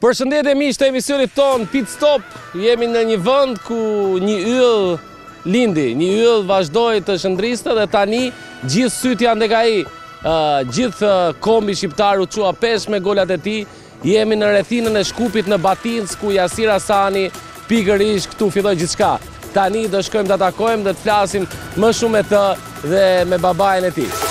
Përshëndetje miq të emisionit tonë Pit Stop, jemi në një vend ku një yll lindi, një yll vazhdoi të shëndriste dhe tani gjithë sytë janë tek ai, gjithë kombi shqiptar u çua peshë me golat e tij, Jemi në rrethinën e Shkupit në Batincë ku Jasir Asani pikërisht këtu filloi gjithçka. Tani do shkojmë ta takojmë dhe të flasim më shumë me të dhe me babain e tij.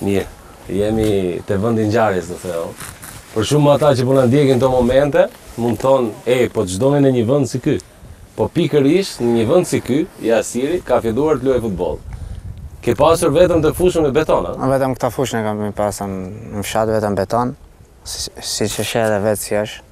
Mirë, jemi te vendi i ngjarjes do thoja. Për shumë ata që po na ndjekin këto momente, mund të thonë, e po ç'doni në një vend si ky? Po pikërisht në një vend si ky, Jasiri, ka filluar të luajë futboll. Ke pasur vetëm këtë fushën me beton, a? Vetëm këtë fushën e kemi pasur në fshat, vetëm beton, siç e sheh edhe vetë si është.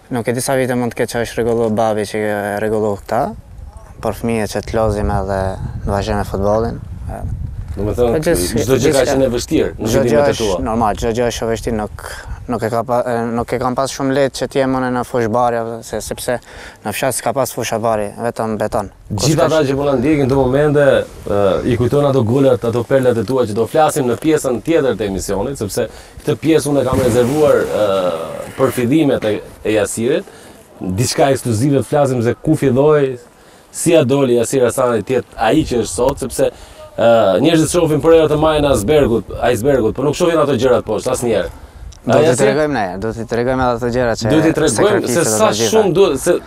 Nuk e di sa vite mund të ketë që është rregullu babi që e rregullu këta, por fëmijë që të lozim edhe të vazhdojmë me futbollin. Domethënë çdo gjë ka qenë e vështirë në fillimet e tua. Normal, çdo gjë është e vështirë, nuk nuk e ka pa, nuk e kam pas shumë lehtë që të jem unë në fushë bari, sepse në fshat s'ka pas fusha bari, vetëm beton. Gjithë ata që po na ndjekin këto momente, i kujtojnë ato golat, ato perlat e tua që do flasim në pjesën tjetër të emisionit, sepse këtë pjesë unë e kam rezervuar për fillimet e, e Jasirit. Diçka ekskluzive të flasim se ku filloi, si ia doli Jasir Asani të jetë ai që është sot, sepse njerëzit shohin përherë te majën e icebergut, icebergut, por nuk shohin ato gjërat poshtë asnjëherë. Do t'i tregojmë ne, do t'i tregojmë edhe ato gjëra që do t'i tregojmë se sa shumë duhet se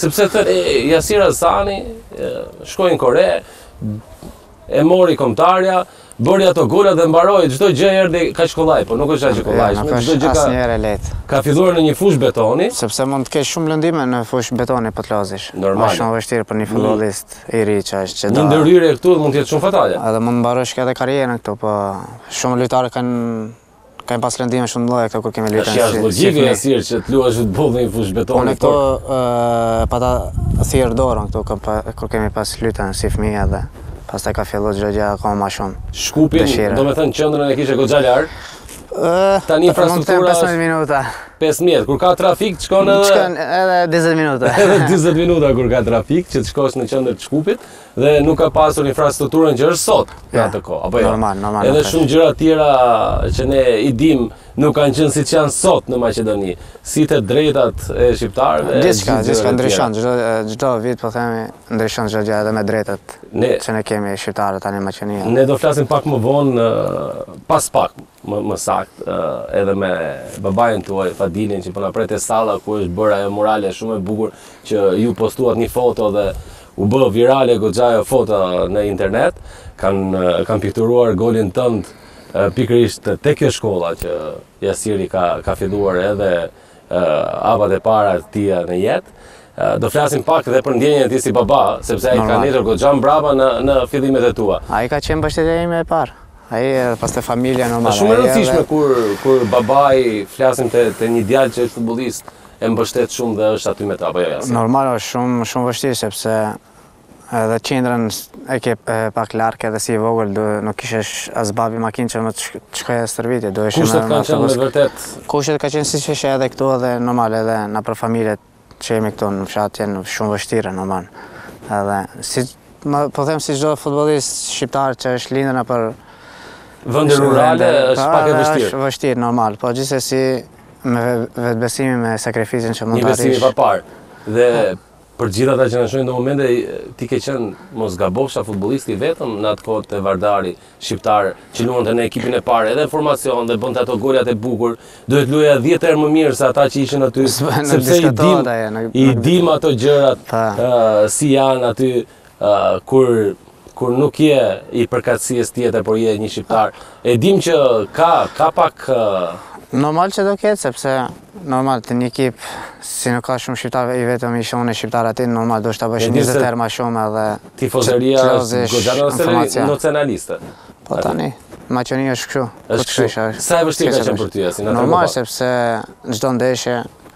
sepse thotë Jasir Asani shkoi në Kore, e mori kombëtarja, bëri ato gola dhe mbaroi çdo gjë erdhi kaq kollaj, po nuk është asgjë kollaj, nuk është gjë ka asnjëherë lehtë. Ka filluar në një fushë betoni, sepse mund të kesh shumë lëndime në fushë betoni po të lozësh. Normal. Është shumë vështirë për një futbollist i ri që është që do. Një ndërhyrje këtu mund të jetë shumë fatale. Edhe mund të mbarosh edhe karrierën këtu, po shumë lojtarë kanë Kemi pas lëndime shumë të mëdha këtu kur kemi luajtur. Është logjike e thirrë që të luash futboll në një fushë betoni. Unë këtu pata thirrë dorën këtu kur kemi pas luajtur si fëmijë edhe pastaj ka filluar çdo gjë akoma më shumë. Shkupi, do me thënë qendrën e kishe goxha larg. Tani infrastruktura 15 minuta. 15, kur ka trafik të shkon edhe edhe 40 minuta. Edhe 40 minuta kur ka trafik që të shkosh në qendër të Shkupit, Dhe nuk ka pasur infrastrukturën që është sot në atë kohë, apo jo? Normal, normal. Edhe shumë gjëra tjera që ne i dim nuk kanë qenë siç janë sot në Maqedoni, si të drejtat e shqiptarëve. Gjithçka, gjithçka ndryshon, çdo çdo vit po themi ndryshon çdo gjë edhe me drejtat, që ne kemi shqiptarët tani në Maqedoni. Ne do flasim pak më vonë pas pak. më saktë edhe me babain tuaj Fadilin që po na pret te salla ku është bërë ajo murale shumë e bukur që ju postuat një foto dhe u bë virale goxha ajo foto në internet kanë kanë pikturuar golin tënd pikërisht te kjo shkolla që Jasiri ka ka filluar edhe hapat e para të tij në jetë. Do flasim pak dhe për ndjenjën e tij si baba, sepse ai ka ndenjur goxha mbrapa në në fillimet e tua. Ai ka qenë mbështetja ime e parë. Ai pastaj familja normal. Është shumë e rëndësishme kur kur babai flasim te te një djalë që është futbollist e mbështet shumë dhe është aty me të apo jo. Normal është shumë shumë vështirë sepse Edhe qendrën e ke pak larg edhe si i vogël do nuk kishte as babi makinë që me të shkojë në stërvitje do ishim kushtet kanë qenë me vërtet kushtet ka qenë siç ishte edhe këtu edhe normal edhe nëpër familjet që jemi këtu në fshat janë shumë vështirë normal edhe si po them si çdo futbollist shqiptar që është lindur nëpër vende rurale është po, pak e vështirë është vështirë normal po gjithsesi me vetëbesimin me sakrificën që mund të arrish një besim i papar dhe Për të gjithë ata që na shohin këto momente, ti ke qenë, mos gabofsha, futbollisti i vetëm në atë kohë te Vardari, shqiptar, që luante në ekipin e parë, edhe në formacion dhe bënte ato golat e bukur. Duhet të luaja dhjetë herë më mirë se ata që ishin aty, sepse i dimë, i dimë ato gjërat si janë aty. Kur kur nuk je i përkatësisë tjetër, por je një shqiptar, e dimë që ka ka pak Normal që do ketë, sepse normal të një ekip si nuk ka shumë shqiptarë i vetëm isha unë shqiptar aty, normal duhet të bësh 20 herë më shumë edhe tifozeria është goxha, na, ose nacionaliste. Po tani, Maqedonia është kështu. Është kështu. Sa e vështirë ka qenë për ty Jasir? Normal sepse çdo ndeshje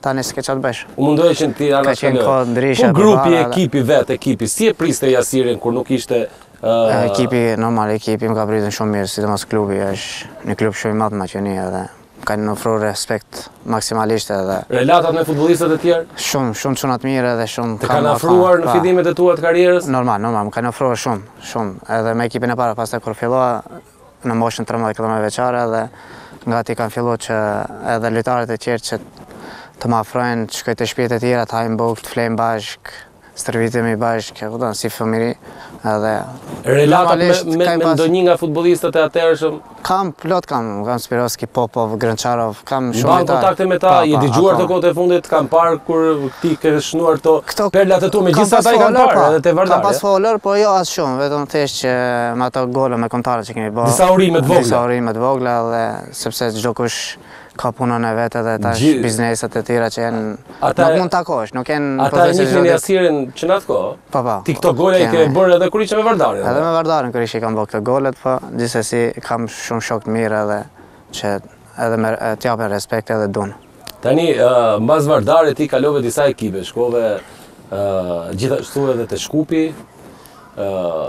Tani s'ke ça t'bësh. U mundoje që t'i anashkaloj. Ka qenë kohë ndryshe. Po grupi, ekipi vet, ekipi, si e priste Jasirin kur nuk ishte Ekipi, normal, ekipi më ka pritur shumë mirë, sidomos klubi, është një klub shumë i madh në Maqedoni edhe më kanë ofruar respekt maksimalisht edhe. Relatat me futbollistët e tjerë? Shumë, shumë çuna të mirë edhe shumë. Të kanë afruar në fillimet e tua të karrierës? Normal, normal, më kanë afruar shumë, shumë. Edhe me ekipin e parë, pastaj kur fillova, në moshën 13 katërmbëdhjetë vjeçare dhe nga aty kanë filluar që edhe lojtarët e tjerë që të më afrojnë, të shkoj te shpitë e tjera, të hamë bukë, të flemë bashkë, stërvitemi bashkë, ku si fëmijëri edhe... Relata me, me, me ndonjë nga futbollistët e atëhershëm? Kam, plot kam, kam Spirovski, Popov, Grënçarov, Kam shumë Mban lojtarë. kontakte me ta, Po, i ke po, dëgjuar a, të po. kohët e fundit, kam parë kur ti ke shënuar këto Këto- perla të tua, kam megjithëse pas ato i kam folur, parë po. edhe te Kam Vardar. pas folur, po jo as shumë, vetëm thjesht që me ato gola me kombëtare që kemi bërë. Disa urime të vogla. Disa urime të vogla dhe sepse çdo kush ka punën e vet edhe tash Gji- bizneset e tjera që janë Ata- nuk mund të takosh, nuk janë Ata e përveç se njihnin çdo ditë- Jasirin që në atë kohë. Po, po. Ti këto gola i ke Kemi- bërë edhe kur ishe me Vardarin. Edhe me Vardarin kur isha i kam bërë këto golat, po gjithsesi kam shumë shokë të mirë edhe Që edhe më japin respekt edhe dun. Tani, mbas Vardarit ti kalove disa ekipe, shkove gjithashtu edhe te Shkupi,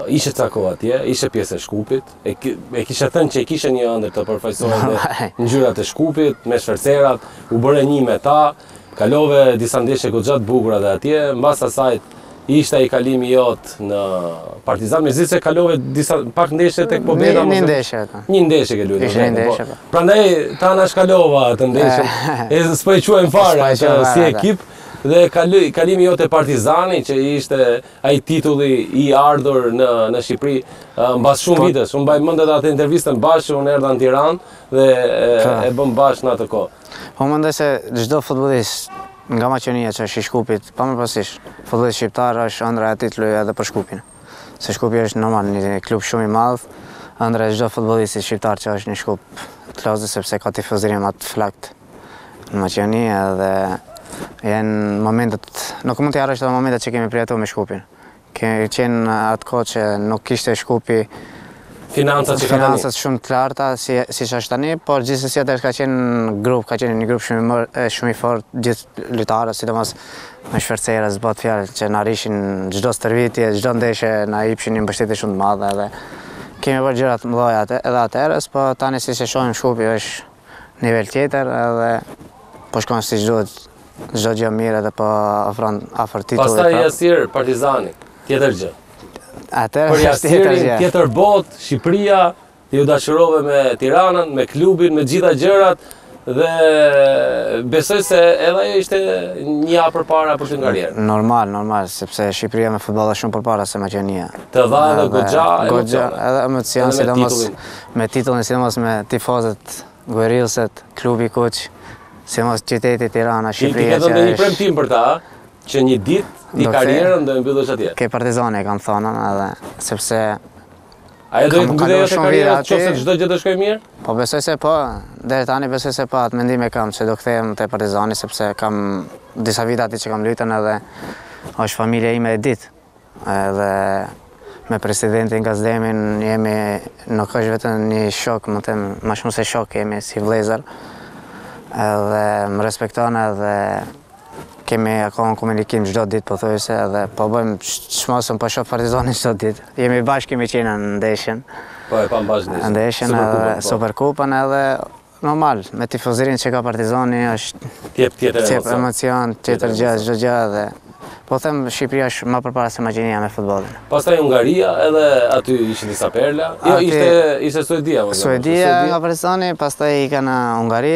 ishe ca kohë atje, ishe pjesë e Shkupit, e, e kishe thënë që e kishe një ëndërr të përfaqësoje ngjyrat e Shkupit, me Shvercerat, u bëre një me ta, Kalove disa ndeshje goxha të bukura dhe atje, mbas asaj ishte ai kalimi i jot në Partizan, megjithëse kalove disa pak ndeshje tek Pobeda. Një ndeshje atje. Një ndeshje ke luajtur. Një ndeshje. Po. Po. Prandaj ta anashkalova atë ndeshje. Eh. E s'po e quajmë fare atë si ekip dhe kalimi jot te Partizani që ishte ai titulli i ardhur në në Shqipëri mbas shumë po. vitesh. Unë mbaj mend edhe atë intervistën bashkë, unë erdha në Tiranë dhe e bëmë bashkë në atë kohë. Po unë mendoj se çdo futbollist nga Maqedonia që është i Shkupit, pa më pasish, futbollist shqiptar është ëndrra e tij të luajë edhe për Shkupin. Se Shkupi është normal një klub shumë i madh, ëndrra e çdo futbollisti shqiptar që është në Shkup të lozë sepse ka tifozërinë më të flaktë në Maqedoni edhe janë momentet, nuk mund t'i harrosh ato momentet që kemi përjetuar me Shkupin. Ke qenë atë kohë që nuk kishte Shkupi financat që ka tani. Financat shumë të larta si siç është tani, por gjithsesi aty ka qenë grup, ka qenë një grup shumë i mirë, shumë i fortë gjithë lojtarët, sidomos me Shvercerat s'bëhet fjalë që na rrishin çdo stërvitje, çdo ndeshje na jepshin një mbështetje shumë të madhe edhe kemi bërë gjëra të mëdha aty edhe atëherë, po tani siç e shohim Shkupi është Nivel tjetër edhe po shkon si çdo gjë mirë dhe po afron afër titullit. Pastaj Jasir po. Partizani, tjetër gjë. Atje është tjetër gjë. Po tjetër botë, Shqipëria, ti u dashurove me Tiranën, me klubin, me gjitha gjërat, dhe besoj se edhe ajo ishte një hap përpara për ty në karrierë. Normal, normal, sepse Shqipëria me futboll është shumë përpara se Maqedonia. Të dha edhe goxha, edhe emocion, edhe emocion, sidomos Me titullin sidomos me tifozët guerilset, klubi kuq, sidomos qyteti Tirana, Shqipëria që është. Ti ke dhënë një premtim për ta, që një ditë ti karrierën do e mbyllësh atje. Ke Partizani e kam thonë edhe sepse Aty do ta mbyllësh atë karrierën nëse çdo gjë do shkojë mirë? Po besoj se po, deri tani besoj se po, atë mendim e kam se do kthehem te Partizani sepse kam disa vite aty që kam luajtur edhe është familja ime e dytë. Edhe me presidentin Gaz Demin jemi nuk është vetëm një shok, me thënë, më shumë se shok jemi si vëllezër. Edhe më respekton edhe kemi akoma komunikim çdo ditë pothuajse edhe po bëjmë çmosën po shoh Partizanin çdo ditë. Jemi bashkë kemi qenë në ndeshjen. Po, e pamë bashkë ndeshjen. Ndeshjen edhe Superkupën edhe Normal, me tifozërinë që ka Partizani është tjetër tjetër emocion, emocion tjetër gjë, çdo gjë dhe po them Shqipëria është më përpara se Maqedonia me futbollin. Pastaj Hungaria edhe aty ishin disa perla. Jo, ishte ishte Suedia, më Suedia, Suedia nga Partizani, pastaj ika në Hungari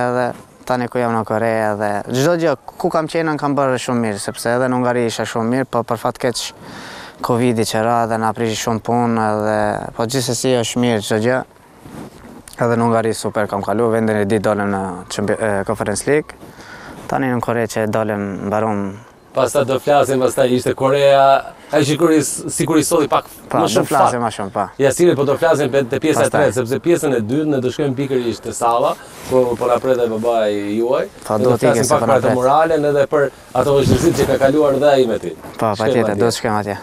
edhe tani ku jam në Kore edhe çdo gjë ku kam qenë kam bërë shumë mirë sepse edhe në Hungari isha shumë mirë, po për fat keq Covidi që ra dhe na prishi shumë punë edhe po gjithsesi është mirë çdo gjë. Edhe në Ungari super kam kalu, vendin e dytë dolëm në Conference League. Tani në Kore që dalëm mbarum Pastaj do flasim, pastaj ishte Korea, ajo që sikur i solli pak më shumë fat. Po. Do flasim më shumë, po. Jasir, po do flasim për të te pjesa e tretë, sepse pjesën e dytë ne do shkojmë pikërisht te salla, ku po na pret dhe babai juaj. Po, do të flasim pak për atë muralen edhe për ato vështirësitë që ka kaluar dhe ai me ti. Po, patjetër, do të shkojmë atje.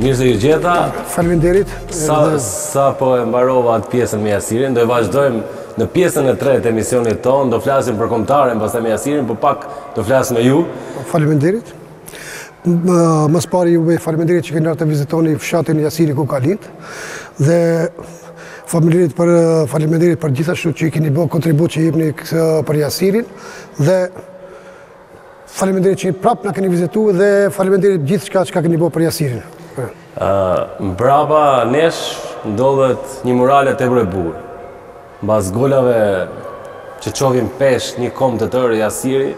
Mirë se ju gjeta. Faleminderit. Sa sapo e mbarova atë pjesën me Jasirin, do e vazhdojmë në pjesën e tretë të emisionit tonë, do flasim për kombëtaren, pastaj me Jasirin, por pak do flas me ju. Faleminderit. Më së pari ju bëj faleminderit që keni ardhur të vizitoni fshatin, Jasiri ku ka lind dhe Faleminderit për faleminderit për gjithashtu që i keni bërë kontribut që jepni për Jasirin dhe Faleminderit që prapë na keni vizituar dhe faleminderit gjithçka çka keni bërë për Jasirin. Mbrapa nesh ndodhet një murale tepër e bukur. Mbas golave që çonin peshë një komb të tërë, Jasiri,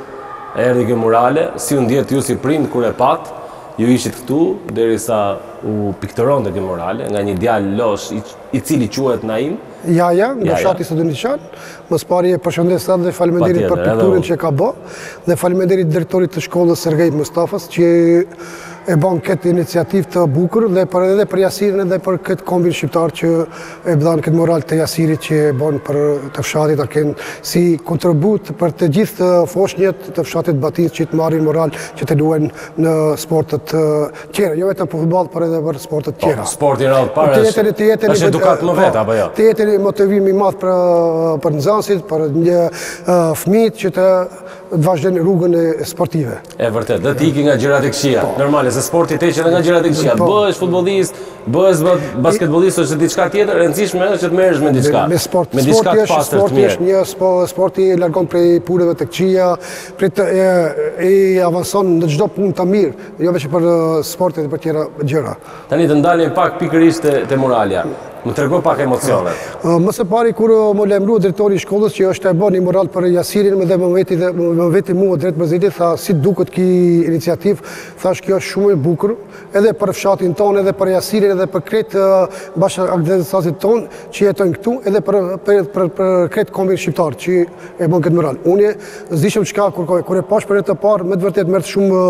erdhi kjo murale, si u ndjetë ju si prind kur e patë? Ju ishit këtu derisa u pikturonte kjo murale nga një djalosh i cili quhet Naim. Ja, ja, nga fshati Sëdëniçan. Më së pari e përshëndes atë dhe faleminderit për pikturën që ka bë dhe faleminderit drejtorit të shkollës Sergej Mustafës që e bën këtë iniciativë të bukur dhe për edhe për Jasirin edhe për këtë kombin shqiptar që e bënë këtë mural të Jasirit që e bën për të fshatit ta kenë si kontribut për të gjithë foshnjet të fshatit Batis që të marrin moral që të luajnë në sportet tjera, jo vetëm për futboll, por edhe për sportet po, tjera. Po, sporti në radhë parë. Të jetën të jetën është edukatë në vete po, apo jo? Të jetë një motivim i madh për për nxënësit, për një fëmijë që të vazhdojnë rrugën sportive. E vërtetë, dhe të ikin nga gjërat e këqija. Po. Normale, se sporti të heq nga gjërat e këqija. Po. Bëhesh futbollist, bëhesh basketbollist ose diçka tjetër, e rëndësishme është që të merresh me diçka. Me sport. Me diçka të pastër. Sporti është një sport, sporti largon prej punëve të këqija, prej të, e, e avanson në çdo punë të mirë. Jo vetëm për sport edhe për tjera gjëra. Tani të ndalemi pak pikërisht te, te muralja. Më trego pak emocionet. Po. Më së pari kur më lajmërua drejtori i shkollës që është e bërë një mural për Jasirin dhe më pyeti dhe më pyeti mua drejtpërdrejt tha si duket ki iniciativë, thashë kjo është shumë e bukur edhe për fshatin tonë edhe për Jasirin edhe për krejt bashkatdhetasit tonë që jetojnë këtu edhe për për për, për krejt kombin shqiptar që e bën këtë mural. Unë s'dishëm çka kur, kur e pashë për herë të parë, me të vërtetë m'erdh shumë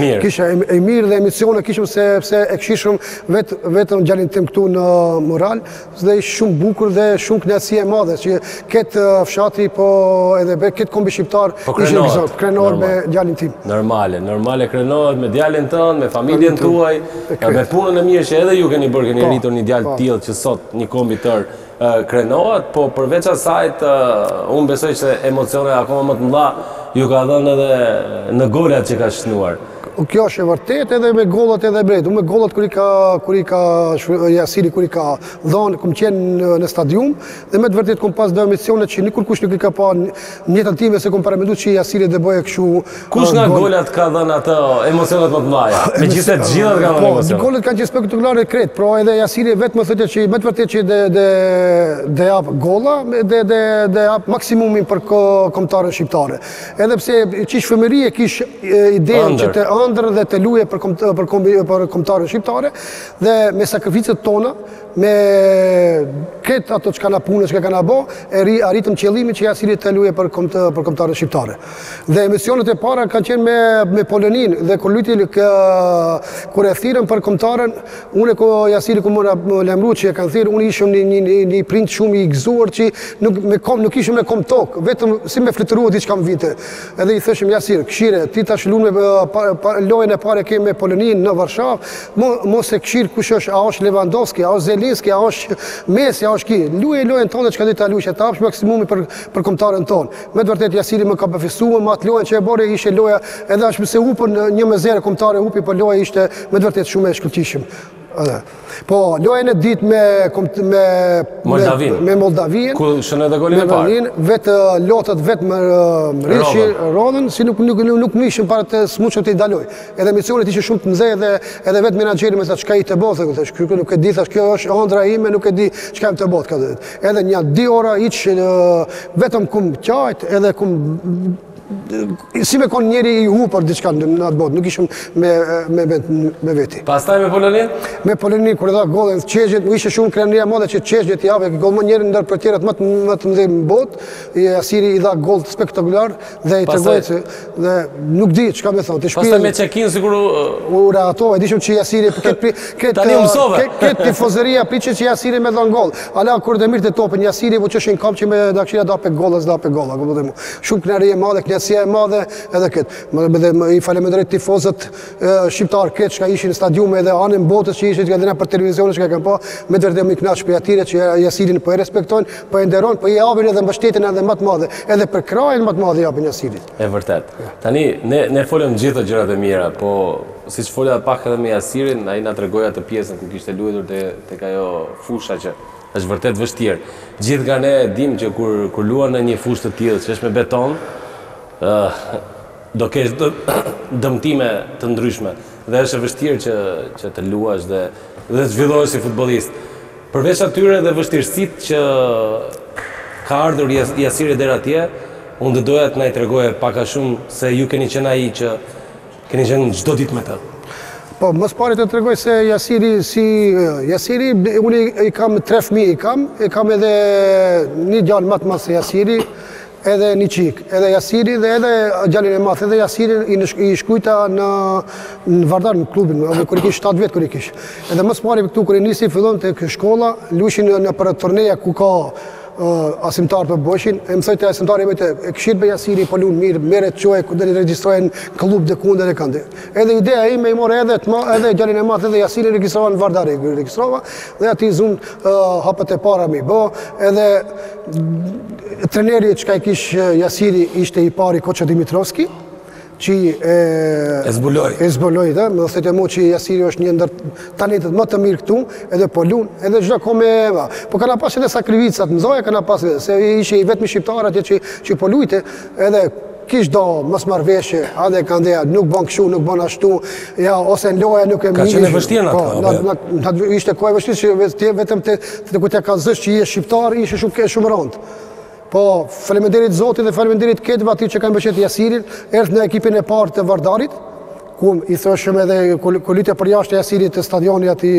mirë. kisha e, e mirë dhe emocione kishëm sepse e kshirshëm vet, vetëm djalin tim këtu në mural, dhe ishë shumë bukur dhe shumë knaqësi e madhe, që këtë fshati po edhe be, këtë kombi shqiptar po ishë në këzot, krenohet me djalin tim. Normale, normale krenohet me djalin tënd, me familjen tuaj, me punën e mirë që edhe ju keni bërë, keni po, rritur një djalë po. të tillë që sot një komb i tërë, krenohet, po përveç asajt unë besoj se emocione akoma më të mëdha ju ka dhënë edhe në golat që ka shënuar. Kjo është e vërtetë edhe me golat edhe krejt. Unë me golat kur i ka kur i ka Jasiri kur i ka dhënë, kam qenë në stadium dhe me të vërtetë kam pas do emocione që nuk kurkush nuk i ka pa Në jetën time s'e kom paramendu që Jasiri de boje kshu gol. Kush nga golat ka dhënë atë emocionet më të mëdha? Megjithëse të gjitha të kanë dhënë emocionet. Po, golet kanë qenë spektakolare krejt, por edhe Jasiri vetë më thotë që me të vërtetë që de de de jap gola, de de de jap maksimumin për kombëtaren shqiptare. Edhe pse qysh fëmijëri e kish idenë atë ëndërr dhe të luje për për kombëtaren shqiptare dhe me sakrificat tona Me krejt ato çka kena punu, çka kena bo, e ri, arritëm qëllimin që Jasiri të luje për, kompt, për kombëtaren shqiptare. Dhe emocionet e para kanë qenë me, me Poloninë, dhe kur lujti, kë, kur e thirrën për kombëtaren, unë kur Jasiri kur më lajmëru që e kanë thirrë, unë ishëm një, një, një, një prind shumë i gëzuar që nuk, me kom, nuk ishëm me komb n'tokë, vetëm si me fluturua diçka më vinte. Edhe i thëshim Jasir, këshire, ti tash lun lojën e parë e ke me Poloninë në Varshavë, mos e këshirë kush është, a është Lewandowski, a është Zelinski, a është Messi, a është ki. Luje lojën tonde çka di ta lujsh, ta japsh maksimumi për, për kombëtaren tonë. Me të vërtetë, Jasiri më ka befasu me atë lojën që e bore ishe loja, edhe edhe pse hupëm një me zero kombëtarja hupi, për po loja ishte me të vërtetë shumë e shkëlqyshme. Po, lojën e dytë me me Moldavinë. Me Moldavinë. Ku shënoi dhe golin e parë. Vetë lotët vetëm m'rridhshin rrodhën, si nuk nuk nuk, nuk m'ishin para të s'mujta t'i ndaloj. Edhe emocionet ishin shumë të mëdhej dhe edhe vetë menaxheri më tha çka u të bo, thotë tash këtu nuk e di thash kjo është andrra ime, nuk e di çka me të bo këtë. Edhe nja dy ora hiç vetëm kum qajt, edhe kum Si me konë njeri i hupër diçka në atë bot', nuk ishëm me, me, me, me veti. Pastaj me Poloninë? Me Poloninë, kur dha golën, që gjithë, u ishe shumë krenari e madhe që që gjithë i ave, gol me njërin ndër portierët më të më të mdhej në botë, Jasiri i dha gol të spektakular dhe i të gojtë, dhe nuk di çka me thonë. Pastaj me Çekinë, sikur... U reato, e dishëm që Jasiri, krejt tifozeria prit që Jasiri me dhanë gol. Ala, kur e merrte topin, Jasiri, po që shenë kam që me dakshira da pe golës, da pe golë, Shumë kënaqësi e madhe, kënaqësia e madhe edhe krejt. Më dhe më i faleminderoj tifozët shqiptarë krejt çka ishin në stadium edhe anë botës që ishin edhe nëpër televizione çka kanë pa, me vërtet më kënaq për atyre që Jasirin po e respektojnë, po e nderojnë, po i japin edhe mbështetjen edhe më të madhe, edhe përkrahjen më të madhe i japin Jasirit. E vërtetë. Tani ne ne folëm gjithë ato gjërat e mira, po siç fola pak edhe me Jasirin, ai na tregoi atë pjesën ku kishte luajtur te tek ajo fusha që Është vërtet vështirë. Gjithë nga ne e dimë që kur kur luan në një fushë të tillë që është me beton, ë do kesh dëmtime të ndryshme dhe është e vështirë që që të luash dhe dhe të zhvillohesh si futbollist. Përveç atyre dhe vështirësitë që ka ardhur Jasiri deri atje, unë do doja të na i tregoje pak a shumë se ju keni qenë ai që keni qenë çdo ditë me të. Po, më së pari të tregoj se Jasiri si Jasiri, unë i kam tre fëmijë, i kam, e kam edhe një djalë më të madh se Jasiri, edhe një çikë, edhe Jasiri dhe edhe djalin e madh, edhe Jasiri i, i shkrujta në, në Vardar, në klubin, edhe kur i kish 7 vjet kur i kish. Edhe më së pari këtu kur i nisi, fillon te shkolla, lujshin në, nëpër turneja ku ka Arsimtar po bojshin, e m'thojte arsimtari vetë, e kshyr pra Jasiri, po lun mirë, merre të çoje, këtë dhe regjistroje në klub dhe kënde dhe kënde. Edhe ideja ime i mora edhe të ma, edhe djalin e madh edhe Jasirin regjistrova në Vardar i regjistrova, dhe aty zunë hapët e para me i bo, edhe trajneri çka e kish Jasiri ishte i pari Koqo Dimitrovski, Qi e zbuloi. E zbuloi dhe, më thotë mu që Jasiri është një ndër talentet më të mirë këtu, edhe po lun, edhe çdo kohë me Eva. Po kena pas edhe sakrifica të mëdha kena pas, se ishe i vetmi shqiptar atje që që po lujte, edhe kish do mosmarrëveshje, a dhe kanë dhënë, nuk bën kështu, nuk bën ashtu, ja ose n'loja nuk e mirë. Ka qenë e vështirë atë. Po, na na na ishte kohë e vështirë që vetëm të të të kallzësh që je shqiptar, ishe shumë shumë rëndë. Po, faleminderit Zotit dhe faleminderit këtyve aty që kanë mbështet Jasirin, erdh në ekipin e parë të Vardarit, kur i thoshëm edhe kalojshëm përjashta Jasirit te stadioni aty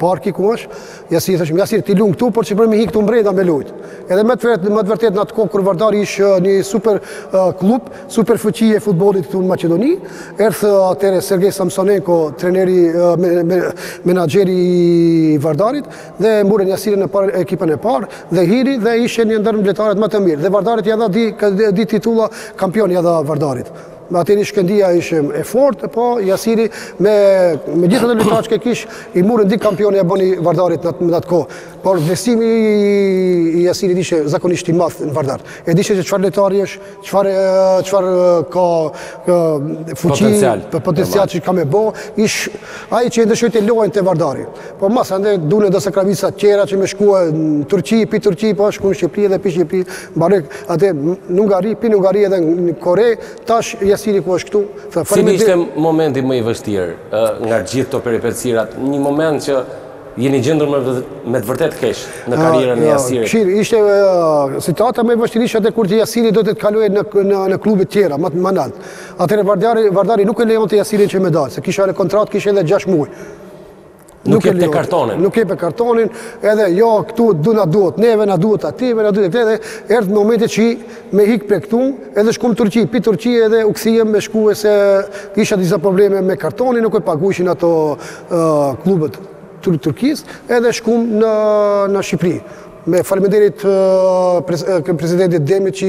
parki ku është, Jasir i thoshëm, Jasir ti lun këtu, por që për me hi këtu mbrenda me lujtë. Edhe me të vetë, me të vërtet në atë kohë, kur Vardari ish një super klub, super fuqi e futbolit këtu në Maqedoni, erdh atëherë Sergej Samsonenko, treneri, menaxheri i Vardarit, dhe e murën Jasirin në parë ekipin e parë dhe hiri dhe ishte një ndër lojtarët ma të mirë dhe Vardarit ia dha dy, dy titulla kampion ia dha Vardarit atëherë Shkëndija ishte e fortë, po Jasiri me, me gjithë ata lojtarë që kish, i murën dy kampion e boni Vardarin në, në atë kohë. Por vlerësimi i, i Jasirit ishte zakonisht i madh në Vardar. E dishe që çfarë lojtari është, Çfarë ka fuqi, potencial që ka me bo, ish ai që e dëshirojte të lujë te Vardari. Po mas andej dulën disa krajnica tjera që me shkue në Turqi, pi Turqi, po shku në Shqipri dhe pi Shqipri, barek, ate në Ungari, pi në Ungari edhe në Kore, tash Jasiri ku është këtu. Cili ishte momenti më i vështirë nga gjithë këto peripecitë, një moment që Jeni gjendur me me të vërtetë keq në karrierën e Jasirit. Shih, ishte situata më e vështirë ishte atë kur Jasiri donte të kalojë në në në klube të tjera, më më lart. Atëherë Vardari Vardari nuk e lejonte Jasirin që me dalë, se kishte edhe kontratë, kishte edhe 6 muaj. Nuk e jepte kartonin. Nuk e jep kartonin, edhe jo këtu do na duhet neve, na duhet aty, na duhet aty, edhe erdhi momenti që me ik prej këtu, edhe shkum në Turqi, pi Turqi edhe u kthyem me shku e se kishte disa probleme me kartonin, nuk e paguajshin ato klubet të Turqisë, edhe shkum në, në Shqipëri. Me faleminderit presidentit Demi që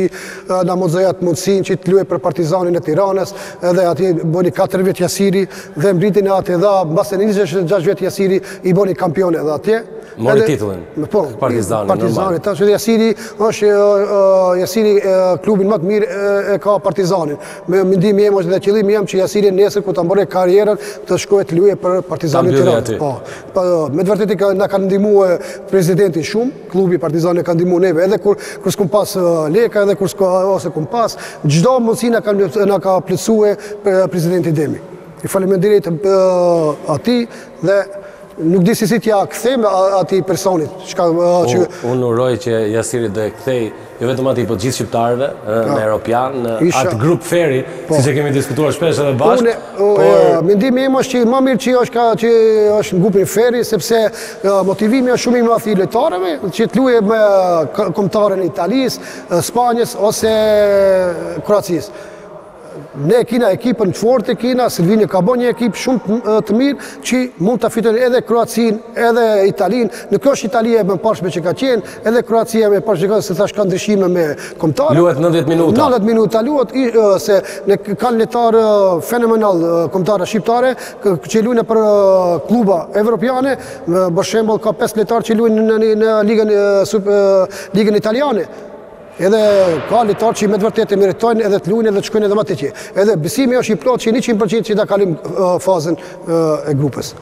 na mundësoi atë mundësinë që të luaj për Partizanin e Tiranës, edhe atje boni 4 vjet Jasiri dhe mbrrini e atë dha, mbas 26 vjet Jasiri i boni kampion edhe atje. Mori titullin. Po, Partizani. Partizani, tash Jasiri është Jasiri klubin ma të mirë e ka Partizanin. Me mendimi jem është dhe qëllimi jem që Jasiri nesër kur ta mbarojë karrierën të shkojë të lujë për Partizanin Tiranë. Po. Po, me të vërtetë na ka ndihmue presidenti shumë, klubi Partizani na ka ndihmu neve edhe kur kur s'kum pas leka edhe kur s'kum ose kum pas, çdo mundësi na kanë na ka plotësue presidenti Demi. I faleminderit atij dhe Nuk di se si t'ia kthejmë atij personit, çka që Unë uroj që Jasiri do e kthejë jo vetëm atij, po gjithë shqiptarëve, ë, në po. europian, në atë grup ferri, po. siç e kemi diskutuar shpesh edhe bashkë. Unë, o, por e, mendimi im është që më mirë që është ka që është në grupin ferri sepse e, motivimi është shumë i madh i lojtarëve që të luajë me k- kombëtaren e Italisë, e, Spanjës ose e, Kroacisë. Ne e kina ekipën të fortë e kina, Silvini ka bo një ekip shumë të mirë që mund ta fitojnë edhe Kroacinë, edhe Italinë. Nuk është Italia e përparshme që ka qenë, edhe Kroacia me parë që se tash ka ndryshime me kombëtare. Luhet 90 minuta. 90 minuta luhet se ne kanë lojtarë fenomenal kombëtarja shqiptare që luajnë për kluba evropiane, për shembull ka pesë lojtarë që luajnë në, në, në ligën në ligën italiane. Edhe ka lojtarë që me të vërtetë e meritojnë edhe të luajnë edhe të shkojnë edhe më tej. Edhe besimi është i plotë që 100% që ta kalojmë fazën e grupës.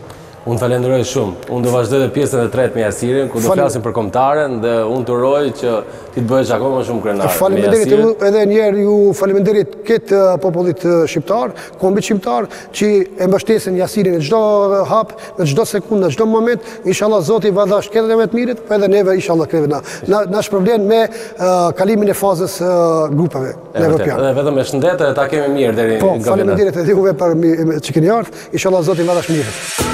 Unë të falenderoj shumë. Unë do vazhdoj edhe pjesën e tretë me Jasirin, ku do flasim për kombëtaren dhe unë të uroj që ti të bëhesh akoma më shumë krenar. Faleminderit edhe një herë ju faleminderit këtë popullit shqiptar, kombit shqiptar që e mbështesin Jasirin në çdo hap. Në çdo sekundë, në çdo moment, inshallah Zoti jua dhashtë krejt më të mirat, po edhe neve inshallah krejt na na, na shpërblen me uh, kalimin e fazës uh, grupeve në Evropian. Edhe vetëm me shëndet ta kemi mirë deri po, nga Faleminderit edhe juve për që keni ardhur. Inshallah Zoti jua dhashtë mirë.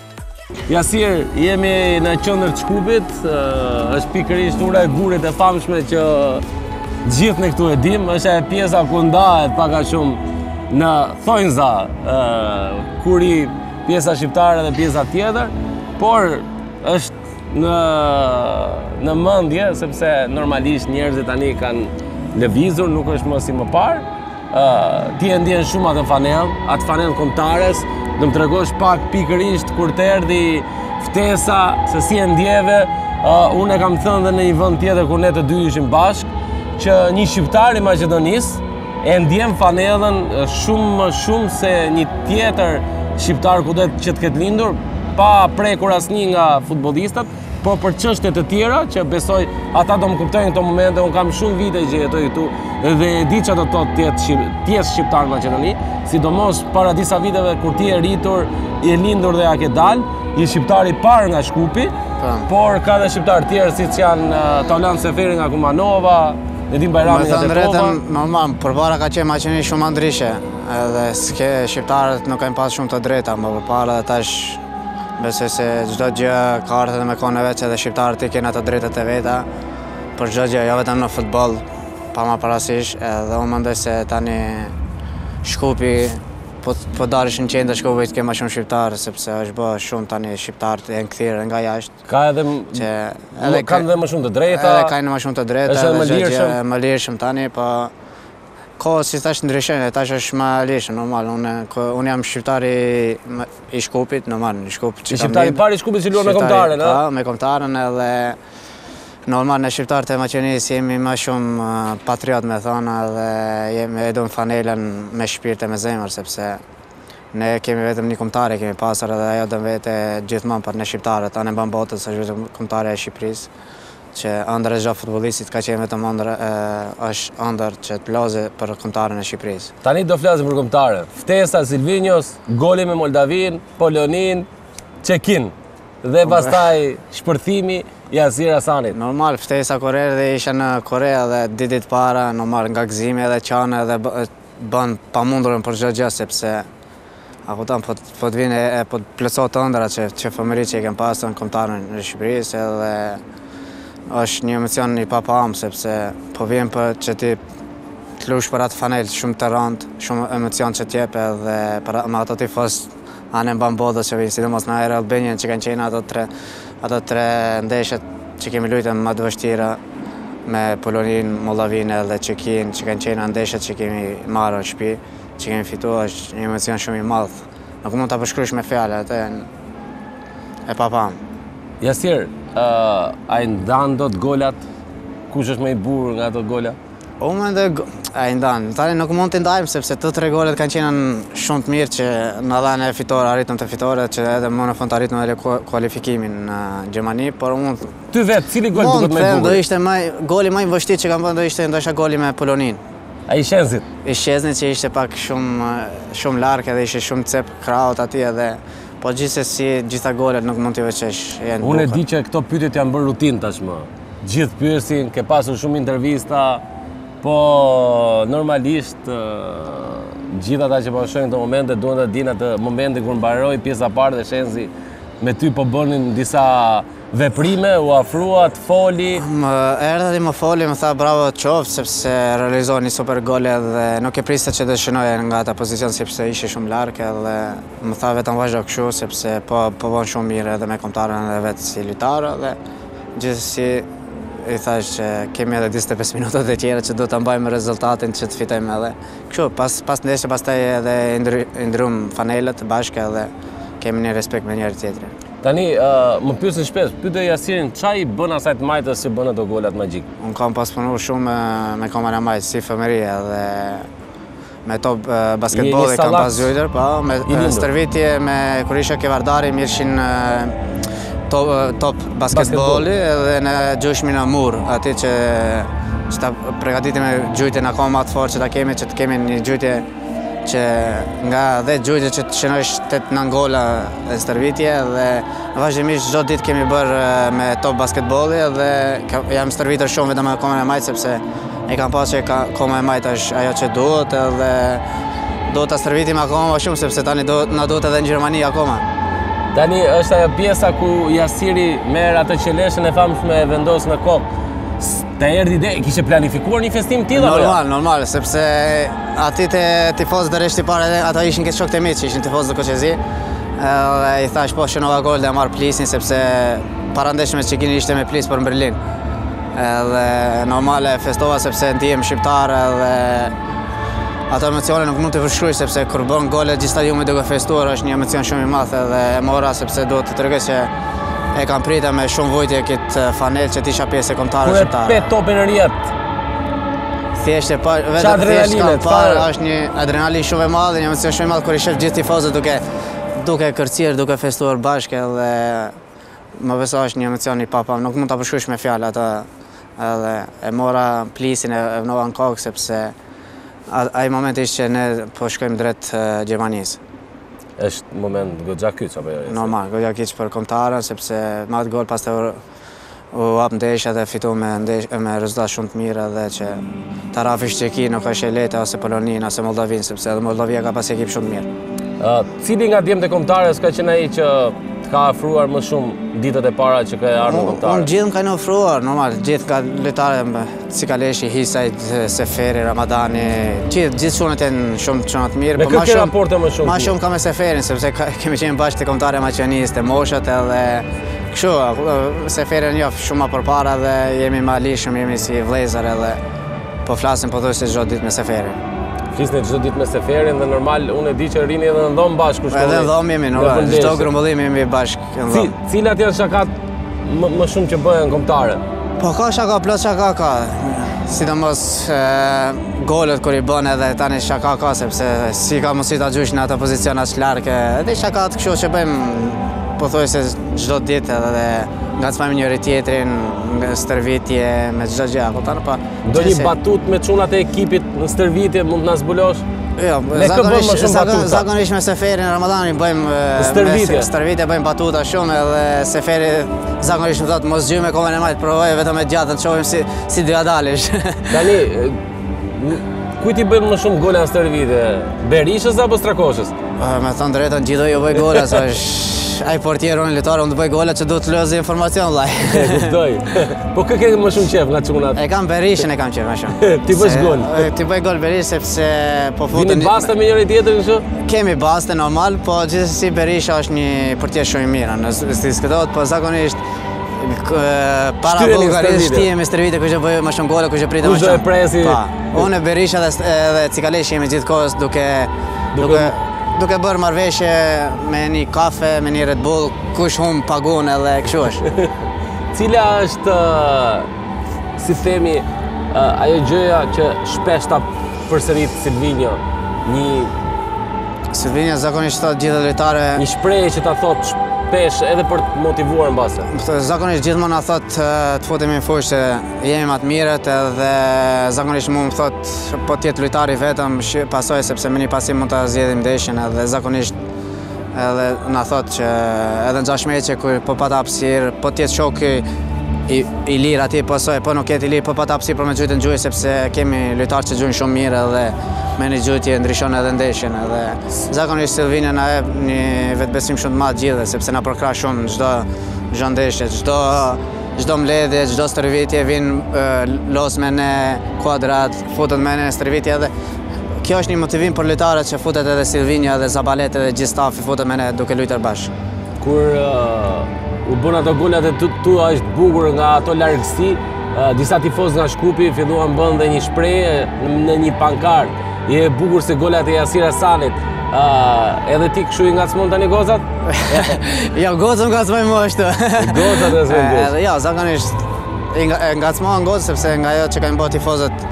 Jasir, jemi në qendër të Shkupit, është pikërisht Ura e Gurit e famshme që të gjithë ne këtu e dim, është pjesa ku ndahet pak a shumë në thonjza, ku rri pjesa shqiptare dhe pjesa tjetër, por është në në mendje sepse normalisht njerëzit tani kanë lëvizur, nuk është më si më parë. ë uh, ti e ndjen shumë atë fanellë, atë fanellë kombëtares, do më tregosh pak pikërisht kur të erdhi ftesa se si e ndjeve. ë uh, unë e kam thënë dhe në një vend tjetër kur ne të dy ishim bashkë që një shqiptar i Maqedonisë E ndjen fanellën shumë më shumë se një tjetër shqiptar kudo që të ketë lindur, pa prekur asnjë nga futbollistët, por për çështje të tjera që besoj ata do më kuptojnë këto momente, unë kam shumë vite që jetoj këtu dhe e di çfarë do të thotë të jetë shqip, të jesh shqiptar në Maqedoni, sidomos para disa viteve kur ti je rritur, je lindur dhe ja ke dalë, je shqiptari i parë nga Shkupi, Po. por ka dhe shqiptarë të tjerë siç janë Taulant Seferi nga Kumanova, Nedim Bajrami nga Tetova. Me thënë të drejtën, normal, përpara ka qenë Maqedonia shumë ndryshe, edhe shqiptarët nuk kanë pas shumë të drejta, më përpara dhe tash besoj se çdo gjë ka ardhur me kohën e vet edhe shqiptarët i kanë ato drejtat e veta për çdo gjë, jo vetëm në futboll, pa marrë parasysh, edhe unë mendoj se tani Shkupi po po dalësh në qendër të Shkupit ke më shumë shqiptarë sepse është bë shumë tani shqiptarët janë kthyer nga jashtë. Ka edhe që edhe kanë edhe më shumë të drejta. Edhe kanë më shumë të drejta. Është më lirshëm, më lirshëm tani, po ka si tash ndryshime, tash është më lirshëm normal. Unë unë jam shqiptari i Shkupit, normal, në Shkup. Ti shqiptari i parë i Shkupit që luan me kombëtaren, a? Po, me kombëtaren edhe normal ne shqiptarët e Maqedonisë jemi më shumë patriot me thënë edhe jemi e dojmë fanelën me shpirt e me zemër sepse Ne kemi vetëm një kombëtare kemi pasur edhe ajo domethënë gjithmonë për ne shqiptarët, anembanë botës se vetëm kombëtarja e Shqipërisë që ëndër e çdo futbollistit ka qenë vetëm ëndër është ëndër që të lozë për kombëtaren e Shqipërisë. Tani do flasim për kombëtaren. Ftesa e Silvinjos, goli me Moldavinë, Poloninë, Çekinë dhe po, pastaj shpërthimi i Jasir Asanit. Normal, ftesa kur erdhi isha në Kore dhe dy ditë para, normal nga gëzimi edhe qan edhe bën të pamundurën për çdo gjë sepse a kupton po po të vjen e po të plotësohet ëndrra që që fëmijëri që e kam pasur në kombëtaren e Shqipërisë edhe është një emocion i papam sepse po vjen për që ti të luash për atë fanellë shumë të rëndë, shumë emocion që të jep edhe për me ato tifozë anembanë botës që vijnë, sidomos në Air Albania që kanë qenë ato tre, ato tre ndeshjet që kemi lujtë më të vështira me Poloninë, Moldavinë edhe Çekinë, që kanë qenë ndeshjet që kemi marrë në shpi, që kemi fitu, është një emocion shumë i madh. Nuk mund ta përshkruash me fjalë, atë e, e papame. Jasir, uh, a i ndan dot golat? Kush është më i bukur nga ato golat? Unë mendoj, a i ndan. Tani nuk mund t'i ndajmë sepse të tre golat kanë qenë shumë të mirë që na dhanë fitore, arritëm të fitore që edhe më në fund arritëm edhe kualifikimin në Gjermani, por unë Ty vetë cili gol të duket më i bukur? Do ishte më goli më i vështirë që kam bërë do ishte ndoshta goli me Poloninë. Ai i Shçesnit. I Shçesnit që ishte pak shumë shumë larg edhe ishte shumë cep krahut aty edhe Po gjithsesi të gjitha golat nuk mund t'i veçosh, janë të bukura. Unë e di që këto pyetjet janë bërë rutinë tashmë. Gjithë pyesin, ke pasur shumë intervista, po normalisht gjithë ata që po shohin këto momente duan të dinë atë momentin kur mbaroi pjesa e parë dhe Shçesni me ty po bënin disa veprime, u afrua, të foli. Më erdhi dhe më foli, më tha bravo të qoftë sepse realizove një super gol dhe nuk e prisja që të shënoje nga ai pozicion sepse ishe shumë larg edhe Më tha vetëm vazhdo kështu sepse po po bën shumë mirë edhe me kombëtaren edhe vetë si lojtar dhe gjithsesi i thashë që kemi edhe 45 minuta të tjera që do të mbajmë rezultatin që të fitojmë edhe. Kështu, pas, pas ndeshjes, pastaj edhe i ndërrum fanellat bashkë edhe kemi një respekt me njëri-tjetrin. Tani, uh, më pysin shpesh, pyte Jasirin, qa i bën asaj të majtës si bën ato golat magjikë? Unë kam pas punu shumë me kamën e majtë që fëmijëria dhe Me top basketbolli e kam pas gjujtur, po, me stërvitje me kur isha ke Vardari mirrshim top basketbolli edhe ne gjujshim në mur, aty që që ta përgatitim një gjujtje akoma më të fortë që ta kemi, që të kemi një gjujtje që nga dhjetë gjujtje që të shënojsh tetë nëntë gola në stërvitje dhe vazhdimisht çdo ditë kemi bërë me top basketbolli dhe jam stërvitur shumë vetëm me komën e majtë sepse E kam pas që ka, koma e majtë është ajo që duhet dhe duhet ta stërvitim akoma më shumë, sepse tani do, na duhet edhe në Gjermani akoma. Tani është ajo pjesa ku Jasiri merr atë që qeleshen e famshme e vendos në kokë. Të erdi dhe, kishe planifikuar një festim tila? Jo? Normal, normal, sepse aty te tifozët te rreshti i parë dhe ata ishin këta shokët e mi që ishin tifozë te kuqezi. Dhe i thashë po shënova gol do e marr plisin, sepse parandeshme që kini, ishte me plis për në Berlin. Edhe normal e festova sepse ndihem shqiptar edhe ato emocione nuk mund t'i përshkruaj sepse kur bën gol gjithë stadiumi duke festuar është një emocion shumë i madh edhe e mora sepse duhet të tregoj se e kam pritur me shumë vujtje këtë eh, fanellë që t'isha pjesë e kombëtares shqiptare. Kur e pe topin në rrjetë. Thjesht e pa vetë thjesht kam parë është një adrenalinë shumë e madhe, një emocion shumë i madh kur i shef gjithë tifozët duke duke kërcyer, duke festuar bashkë edhe Më beso është një emocion i paparë, nuk mund ta përshkruash me fjalë atë. Edhe e mora plisin e vnova në kokë sepse ai moment ishte që ne po shkojmë drejt Gjermanisë. Është moment goxha kyç apo jo? Normal, goxha kyç për kombëtaren sepse me atë gol pastaj u hap ndeshja dhe fitum ndeshjen me rezultat shumë të mirë edhe që ta rrafësh Çekinë nuk është e lehtë ose Poloninë ose Moldavinë sepse edhe Moldavia ka pas ekip shumë të mirë. Cili nga djemtë e Kombëtares ka qenë ai që të ka afruar më shumë ditët e para që ke ardhur në Kombëtare? Unë gjithë më kanë afruar, normal, gjithë nga lojtarët më, Cikaleshi, Hysaj, Seferi, Ramadani, gjithë, gjithë çunat janë shumë çuna të mirë. Me kë ke raporte më shumë? Më shumë kam me Seferin, sepse kemi qenë bashkë te Kombëtarja e Maqedonisë, te moshat edhe kështu, Seferin e njoh shumë më përpara dhe jemi ma lirshëm, jemi si vëllezër edhe Po flasim pothuajse çdo ditë me Seferin. Flisni çdo ditë me Seferin dhe normal unë e di që rrini edhe në dhomë bashkë kështu. Edhe në dhomë jemi, në dhomë. Çdo grumbullim jemi bashkë në dhomë. Cilat janë shakat më, më shumë që bëhen në kombëtare? Po ka shaka, plot shaka ka. Sidomos golat kur i bën edhe tani shaka ka sepse si ka mundësi ta gjush nga atë pozicion aq larg. Edhe shaka të kështu që bëjmë pothuajse Çdo ditë edhe ngacmojmë njëri-tjetrin, në stërvitje me çdo gjë, e kupton? Po. Ndonjë batutë me çunat e ekipit në stërvitje mund të na zbulosh? Jo, me kë bëmë më shumë batuta? Zakonisht me Seferin, me Ramadanin bëjmë. Stërvitje? Stërvitje bëjmë batuta shumë edhe Seferi zakonisht më thotë mos gjuj më me komën e majtë, provoje vetëm me djathtën, ta shohim si si do dalësh. Tani Kujt i bën më shumë gola në stërvitje? Berishës apo Strakoshës? Me thënë drejtën, gjithë do ju bëj gola, sa është ai portier unë lojtar, unë t'i bëj gola që do të lëviz formacion, vlla. E, kuptoj. Po kë ke më shumë qejf nga çunat? E kam Berishën e kam qejf më shumë. T'i bësh gol? T'i bëj gol Berishës, sepse po futen... Vini baste me njëri-tjetrin kështu? Kemi baste, normal, po gjithsesi Berisha është një portier shumë i mirë, nuk diskutohet, po zakonisht Para Zakonisht, ti në stërvitje, kush bën më shumë gole, kush pret më shumë. Kush e pret. Unë e Berisha dhe Cikalleshi jemi gjithë kohës duke... Duke bërë marrëveshje me një kafe, me një Red Bull, kush humb pagun edhe kështu është. Cila është... si themi, ajo gjëja që shpesh ta përsërit Silvinjo, një... Silvinjo, zakonisht të gjithë lojtarët... Një shprehje që ta thotë shpesh edhe për të motivuar ndoshta. Zakonisht gjithmonë na thotë të futemi në fushë se jemi ma të mirët edhe zakonisht mu më thotë po të jetë lojtari vetëm pasoja sepse me një pasim mund të zgjidhim ndeshjen edhe zakonisht Edhe na thotë që edhe në gjashtëmbëdhjetëshe kur, po pate hapësirë, po të jetë shoku i, i lirë atij pasoja, po nuk jetë i lirë, po pat hapësirë për me gjujt gjuj, sepse kemi lojtarë që gjujnë shumë mirë edhe me një gjuajtje ndryshon edhe ndeshjen edhe. Zakonisht Silvinjo na jep një vetëbesim shumë të madh gjithëve, sepse na përkrah shumë në çdo, çdo ndeshje, çdo, çdo mbledhje, çdo stërvitje, vjen loz me ne kuadrat, Futet me ne në stërvitje edhe Kjo është një motivim për lojtarët që futet edhe Silvinjo edhe Zabaleta edhe gjithë stafi futet me ne duke lujtur bashkë. Kur uh, u bënë ato golat e tua të bukur nga ato largësi, uh, disa tifozë nga Shkupi filluan bënë dhe një shprehje në një pankartë. Je e bukur si golat e Jasir Asanit. Uh, edhe ti kështu i ngacmon tani gocat? ja, gocat ngacmon më ashtu. gocat ngacmon gocat. Jo, zakonisht, E ngacmon gocë sepse nga ajo që kanë bërë tifozët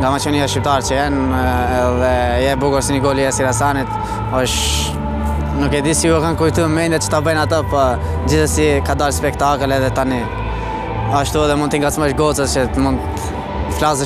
nga Maqedonia shqiptarë që janë dhe je e bukur si një gol i Jasir Asanit është nuk e di si iu ka kujtuar mendja që ta bëjnë atë po gjithsesi ka dalë spektakël edhe tani ashtu edhe mund t'i ngacmosh gocat që mund të flasë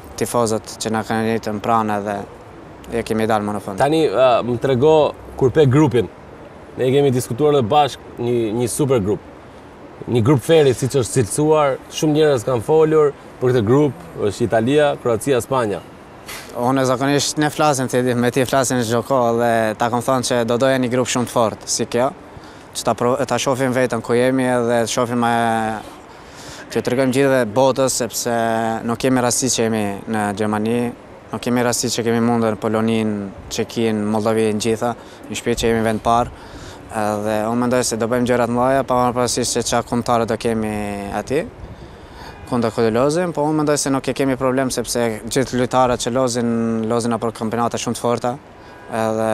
Tifozët që na kanë ndejt pranë edhe e kemi dalë më në fund. Tani më trego, kur pe grupin. Ne kemi diskutuar dhe bashkë një një super grup. Një grup ferri siç është cilësuar, shumë njerëz kanë folur për këtë grup, është Italia, Kroacia, Spanja. Unë zakonisht ne flasim me ti flasim çdo kohë dhe ta kam thënë se do doja një grup shumë të fortë si ky. Që ta ta shohim veten ku jemi edhe të shohim Që t'i tregojmë gjithë botës sepse nuk jemi rastësi që jemi në Gjermani, nuk jemi rastësi që kemi mundur ne Poloninë, Çekinë, Moldavinë të gjitha, një shpirt që jemi vend i parë dhe unë mendoj se do bëjmë gjëra të mëdha, pa marrë parasysh se çfarë kombëtare do kemi aty kundër kujt lozim, po unë mendoj se nuk e kemi problem sepse gjithë lojtarët që lozin, lozin nëpër kampionate shumë të forta, edhe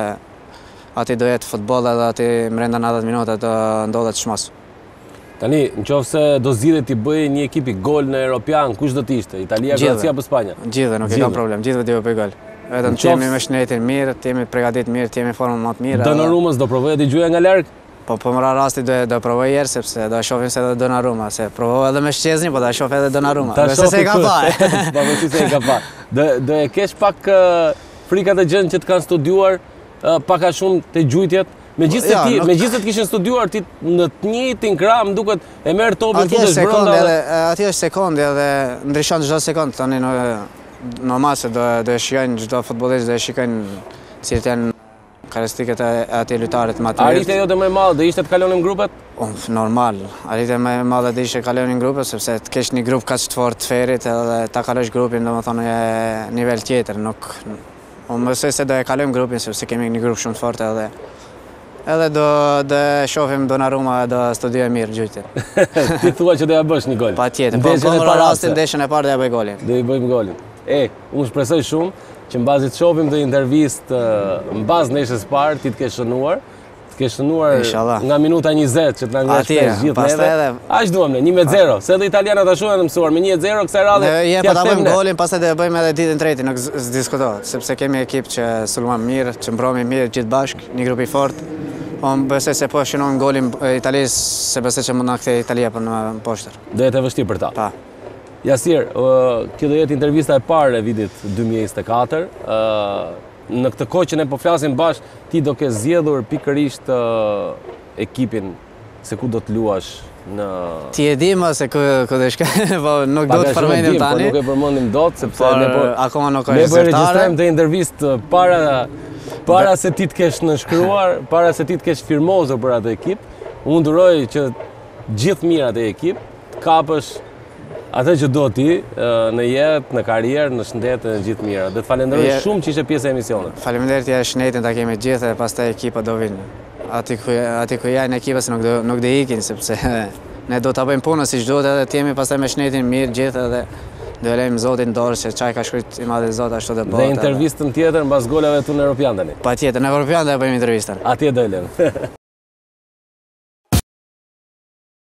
aty do jetë futboll edhe aty mbrenda 90 minuta do ndodhet çmos. Tani, në qofë se do zgjidhe t'i bëje një ekipi gol në Europian, kush do t'ishte? Italia, Kroacia, apo Spanja? Gjithë, nuk e kam problem, gjithë do t'i bëj gol. Edhe të jemi me shnetin mirë, të jemi pregatit mirë, të jemi në formën më të mirë. Donarumës, do provosh t'i gjuash nga larg? Po, po mëra rasti do, do provojë jërë, sepse do shofim se edhe Dënë Ruma, se provojë edhe me shqezni, po do shofim edhe Dënë Ruma. Do shofim se e ka pa. Po, po, se e ka pa. Do e kesh pak frikat e gjënë që të kanë studuar, pak a shumë te gjuajtjet, me gjithë se ti, me gjithë se të kishin studuar ti në të njëjtin krah, më duket e merr topin futesh brenda dhe... Aty është sekondi dhe ndryshon gjithë sekondi, tani normal se do shikojnë gjithë futbollistët do shikojnë cilat janë karakteristikat e atij lojtarit më të Arritja jote më e madhe do ishte të kalonim grupet? Uf, normal. Arritja më e madhe do ishte të kalonim grupet, sepse të kesh një grup kaq të fortë të ferit edhe ta kalosh grupin, domethënë, një nivel tjetër, nuk... Unë besoj se do e kalojmë grupin, sepse kemi një grup shumë të fortë edhe edhe do ta shofim Donaruma a do studiojë mirë gjuajtjet. Ti thua që do ja bësh një gol? Patjetër, po më ra rasti ndeshjen e parë do ja bëj golin. Do i bëjmë golin. E, unë shpresoj shumë që ne mbasi t'shofim këtë intervistë mbas ndeshjes parë, ti të kesh shënuar, Të kesh shënuar nga minuta 20 që të na ngresh peshë gjithë neve. Edhe... Aq duam ne 1-0, se edhe italianët tash janë mësuar me 1-0 kësaj radhe. Ne po e bëjmë golin, pastaj do e bëjmë edhe të dytin e tretin, nuk diskutohet, sepse kemi ekip që sulmon mirë, që mbrohemi mirë gjithë bashkë, një grup i fortë. Unë besoj se po shënon golin Italisë, s'e besoj që mund na kthej Italia përmbys. Do jetë e vështirë për ta. Pa. Jasir, kjo do jetë intervista e parë e vitit 2024. Në këtë kohë që ne po flasim bashkë, ti do ke zgjedhur pikërisht ekipin se ku do të luash në Ti e di më se ku ku do shkoj, po nuk do të përmendim po tani. Po nuk e përmendim dot sepse po, ne po akoma nuk ka rezultate. Ne po regjistrojmë këtë intervistë para para se ti të kesh nënshkruar, para se ti të kesh firmosur për atë ekip. Unë t'uroj gjithë të mirat te ai ekip. Të kapësh atë që do ti në jetë, në karrierë, në shëndet e në gjithë të mirat. Dhe të falenderoj shumë që ishe pjesë e emisionit. Faleminderit ja e shëndetin ta kemi gjithë e pastaj ekipa do vinë. Aty ku, aty ku janë ekipa se nuk do, nuk do ikin, sepse ne do të bëjmë punën siç duhet edhe të jemi pastaj me shëndetin mirë gjithë edhe do e lejmë Zotin në dorë që çka ka shkrujt i madhe Zot ashtu do bëhet. Dhe intervistën tjetër mbas golave të tu në Europian tani. Patjetër, në Europian do e bëjmë intervistën. Atje do e lejmë.